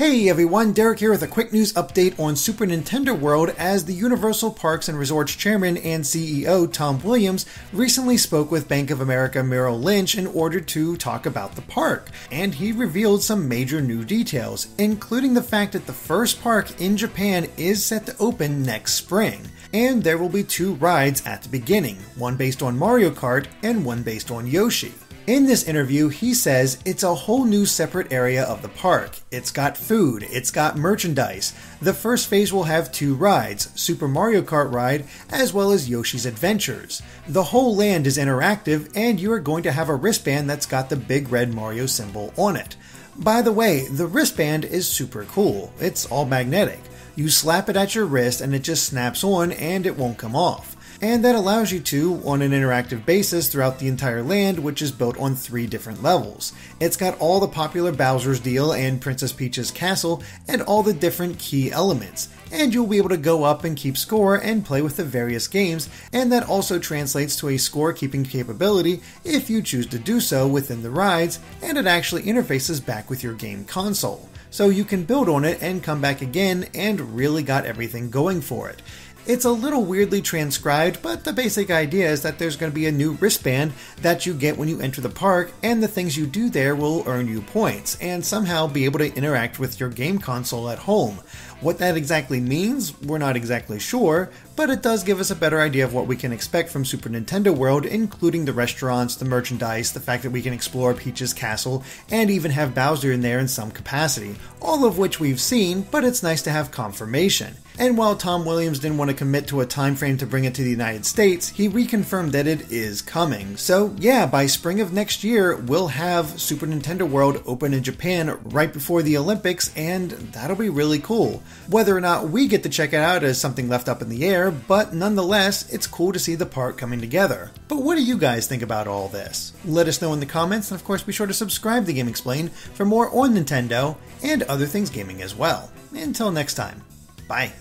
Hey everyone, Derek here with a quick news update on Super Nintendo World as the Universal Parks and Resorts chairman and CEO Tom Williams recently spoke with Bank of America Merrill Lynch in order to talk about the park, and he revealed some major new details, including the fact that the first park in Japan is set to open next spring. And there will be two rides at the beginning, one based on Mario Kart and one based on Yoshi. In this interview, he says it's a whole new separate area of the park. It's got food, it's got merchandise. The first phase will have two rides Super Mario Kart ride, as well as Yoshi's Adventures. The whole land is interactive, and you are going to have a wristband that's got the big red Mario symbol on it. By the way, the wristband is super cool. It's all magnetic. You slap it at your wrist and it just snaps on and it won't come off and that allows you to, on an interactive basis throughout the entire land, which is built on three different levels. It's got all the popular Bowser's Deal and Princess Peach's Castle, and all the different key elements, and you'll be able to go up and keep score and play with the various games, and that also translates to a score keeping capability if you choose to do so within the rides, and it actually interfaces back with your game console. So you can build on it and come back again and really got everything going for it. It's a little weirdly transcribed, but the basic idea is that there's going to be a new wristband that you get when you enter the park, and the things you do there will earn you points, and somehow be able to interact with your game console at home. What that exactly means, we're not exactly sure, but it does give us a better idea of what we can expect from Super Nintendo World, including the restaurants, the merchandise, the fact that we can explore Peach's castle, and even have Bowser in there in some capacity, all of which we've seen, but it's nice to have confirmation. And while Tom Williams didn't want to commit to a time frame to bring it to the United States, he reconfirmed that it is coming. So, yeah, by spring of next year, we'll have Super Nintendo World open in Japan right before the Olympics, and that'll be really cool. Whether or not we get to check it out is something left up in the air, but nonetheless, it's cool to see the park coming together. But what do you guys think about all this? Let us know in the comments, and of course, be sure to subscribe to GameXplain for more on Nintendo and other things gaming as well. Until next time, bye.